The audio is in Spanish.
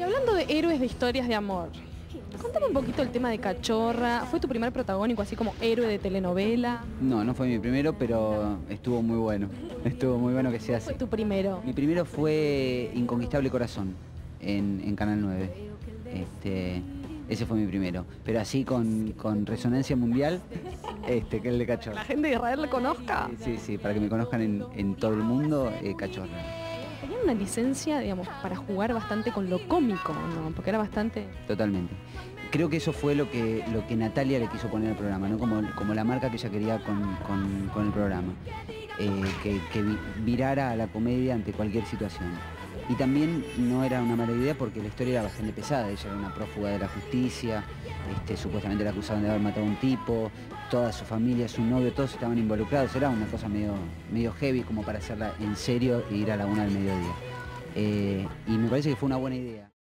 Y hablando de héroes de historias de amor, contame un poquito el tema de Cachorra. ¿Fue tu primer protagónico así como héroe de telenovela? No, no fue mi primero, pero estuvo muy bueno. Estuvo muy bueno que sea así. ¿Fue tu primero? Mi primero fue Inconquistable Corazón en, en Canal 9. Este, ese fue mi primero. Pero así con, con resonancia mundial, este, que es el de Cachorra. ¿La gente de Israel le conozca? Sí, sí, para que me conozcan en, en todo el mundo, eh, Cachorra. Tenían una licencia, digamos, para jugar bastante con lo cómico, ¿no? Porque era bastante... Totalmente. Creo que eso fue lo que, lo que Natalia le quiso poner al programa, ¿no? como, como la marca que ella quería con, con- el programa. Eh, que, que vi- virara a la comedia ante cualquier situación. Y también no era una mala idea porque la historia era bastante pesada. Ella era una prófuga de la justicia, este, supuestamente la acusaban de haber matado a un tipo, toda su familia, su novio, todos estaban involucrados. Era una cosa medio, medio heavy como para hacerla en serio e ir a la una del mediodía. Eh, y me parece que fue una buena idea.